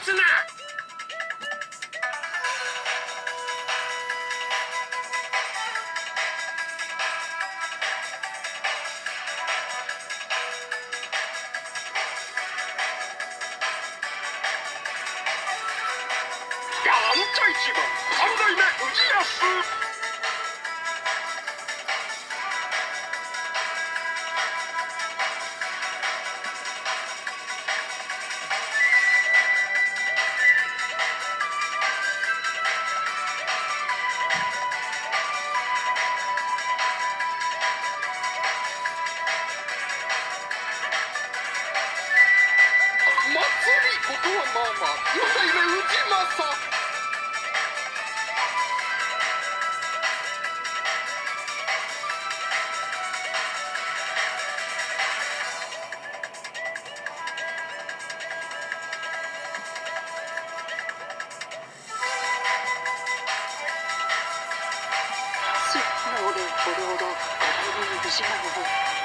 つな。いだ二代目氏綱やんちゃ一番三代目氏康祭りここはまあまあ。四代目氏政すな俺ほどほど心に不思議なの